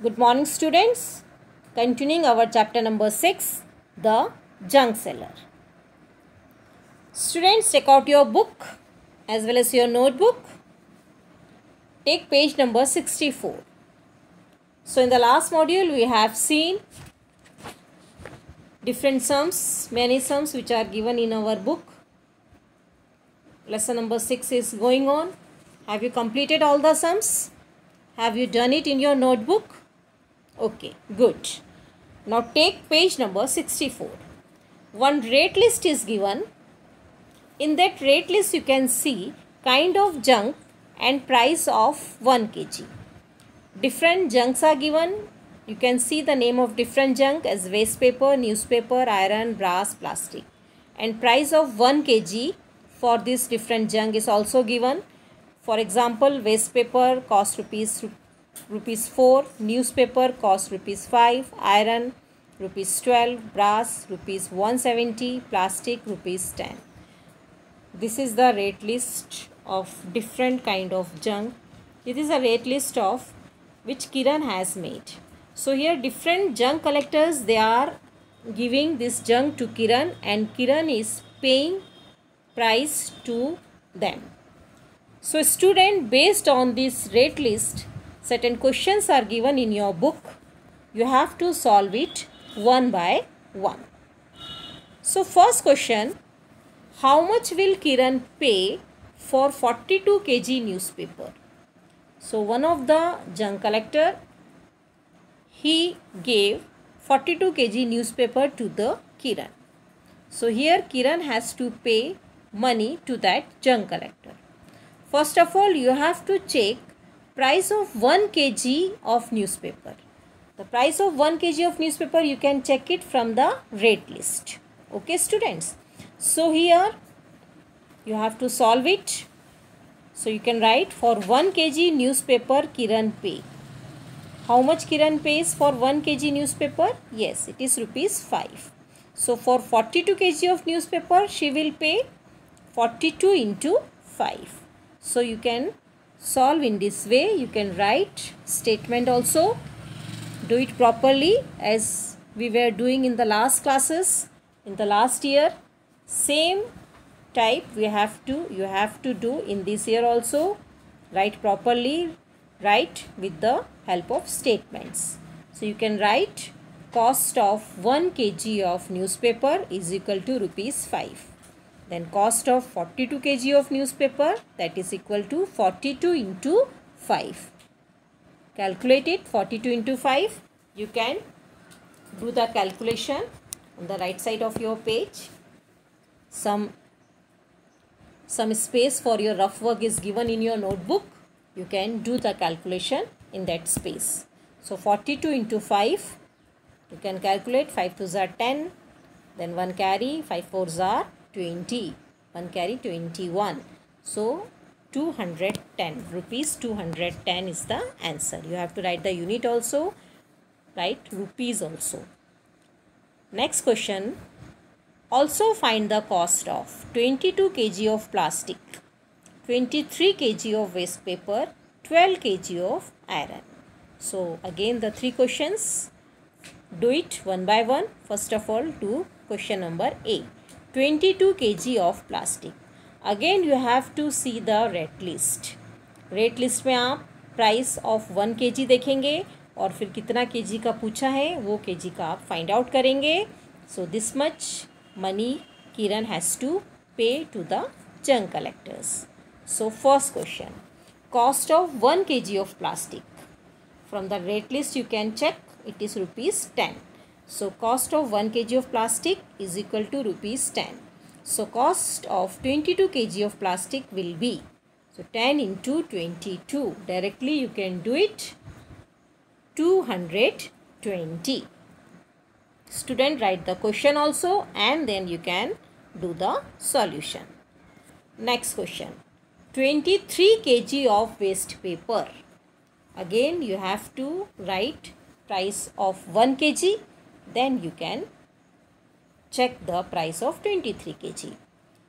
Good morning, students. Continuing our chapter number 6 The Junk Seller. Students, take out your book as well as your notebook. Take page number 64. So, in the last module, we have seen different sums, many sums which are given in our book. Lesson number 6 is going on. Have you completed all the sums? Have you done it in your notebook? Okay, good. Now take page number 64. One rate list is given. In that rate list you can see kind of junk and price of 1 kg. Different junks are given. You can see the name of different junk as waste paper, newspaper, iron, brass, plastic. And price of 1 kg for this different junk is also given. For example, waste paper cost rupees rupees 4 newspaper cost rupees 5 iron rupees 12 brass rupees 170 plastic rupees 10 this is the rate list of different kind of junk. It is a rate list of which kiran has made. So here different junk collectors they are giving this junk to kiran and kiran is paying price to them. So student based on this rate list certain questions are given in your book. You have to solve it one by one. So first question how much will kiran pay for 42 kg newspaper? So one of the junk collector he gave 42 kg newspaper to the kiran. So here kiran has to pay money to that junk collector. First of all you have to check price of 1 kg of newspaper. The price of 1 kg of newspaper you can check it from the rate list. Okay students. So here you have to solve it. So you can write for 1 kg newspaper Kiran pay. How much Kiran pays for 1 kg newspaper? Yes, it is rupees 5. So for 42 kg of newspaper she will pay 42 into 5. So you can solve in this way. You can write statement also. Do it properly as we were doing in the last classes in the last year. Same type we have to you have to do in this year also. Write properly write with the help of statements. So you can write cost of 1 kg of newspaper is equal to rupees 5 then cost of 42 kg of newspaper that is equal to 42 into 5. Calculate it 42 into 5. You can do the calculation on the right side of your page. Some, some space for your rough work is given in your notebook. You can do the calculation in that space. So 42 into 5. You can calculate 5 to are 10. Then 1 carry 5 4s are 20 1 carry 21 so 210 rupees 210 is the answer. You have to write the unit also write rupees also. Next question. Also find the cost of 22 kg of plastic 23 kg of waste paper 12 kg of iron. So again the three questions. Do it one by one. First of all do question number a 22 kg of plastic. Again you have to see the rate list. Rate list में आप of one K जी देखेंगे और फिर कितना जी का पूछा है वो जी का आप फाइंड आउट करेंगे so this much money Kiran has to pay to the junk collectors so first question cost of 1 kg of plastic from the rate list you can check it is rupees 10 so cost of 1 kg of plastic is equal to rupees 10. So cost of 22 kg of plastic will be so 10 into 22 directly you can do it 220. Student write the question also and then you can do the solution. Next question 23 kg of waste paper. Again you have to write price of 1 kg then you can check the price of 23 kg.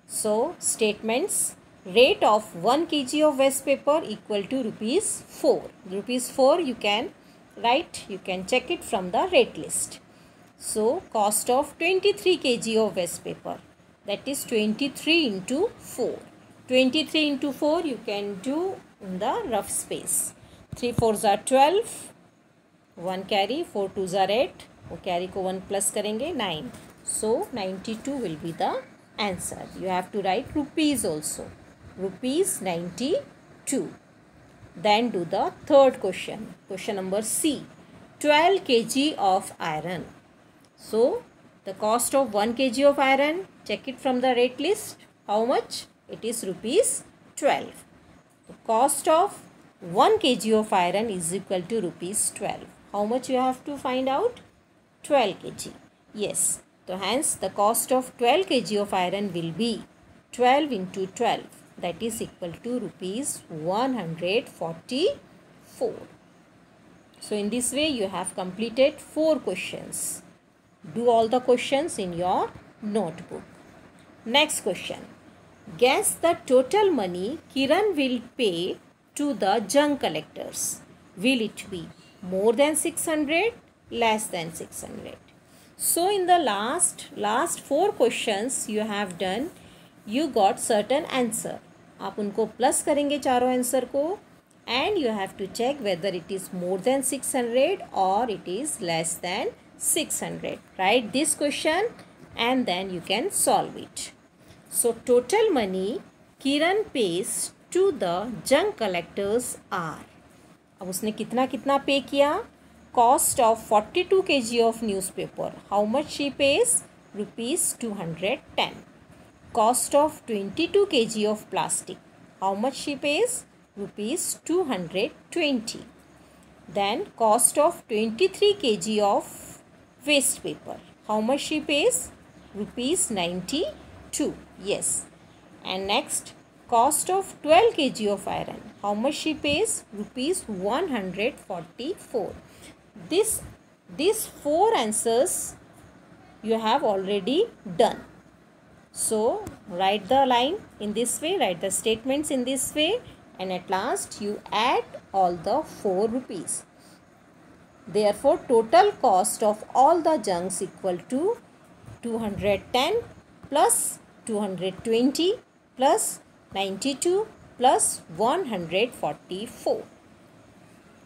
So statements rate of 1 kg of waste paper equal to rupees 4. Rupees 4 you can write, you can check it from the rate list so cost of 23 kg of waste paper that is 23 into 4 23 into 4 you can do in the rough space 3 4s are 12 1 carry 4 2s are 8 वो carry को one plus करेंगे nine so ninety two will be the answer you have to write rupees also rupees ninety two then do the third question question number C twelve K G of iron so the cost of one K G of iron check it from the rate list how much it is rupees twelve cost of one K G of iron is equal to rupees twelve how much you have to find out 12 kg. Yes. So hence the cost of 12 kg of iron will be 12 into 12 that is equal to rupees 144 so in this way you have completed four questions. Do all the questions in your notebook. Next question. Guess the total money kiran will pay to the junk collectors. Will it be more than 600 less than 600 so in the last last four questions you have done you got certain answer आप उनको plus करेंगे चारों answer को and you have to check whether it is more than six hundred और it is less than six hundred right this question and then you can solve it so total money Kiran page to the junk collectors are अब उसने कितना कितना पे किया cost of 42 kg of newspaper. How much she pays? Rupees 210. Cost of 22 kg of plastic. How much she pays? Rupees 220. Then cost of 23 kg of waste paper. How much she pays? Rupees 92. Yes. And next cost of 12 kg of iron. How much she pays? Rupees 144 this these four answers you have already done so write the line in this way, write the statements in this way and at last you add all the 4 rupees. Therefore total cost of all the junks equal to 210 plus 220 plus 92 plus 144.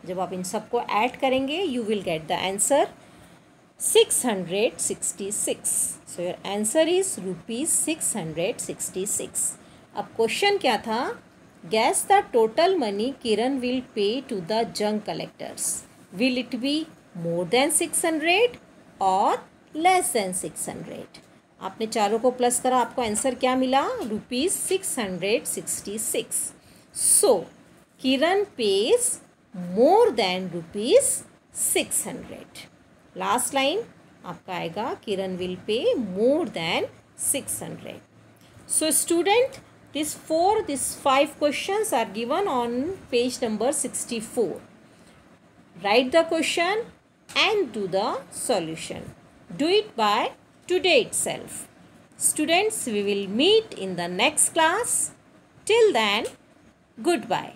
जब आप इन सबको add करेंगे you will get the answer six hundred sixty six so your answer is rupees six hundred sixty six अब question क्या था? Guess the total money Kiran will pay to the junk collectors will it be more than six hundred और less than six hundred आपने चारों को plus करा, आपको answer क्या मिला? Rupees six hundred sixty six so Kiran pays more than rupees six hundred last line आपका आएगा किरण विल पे मोर than six hundred so student this four this five questions are given on page number sixty four write the question and do the solution do it by today itself students we will meet in the next class till then goodbye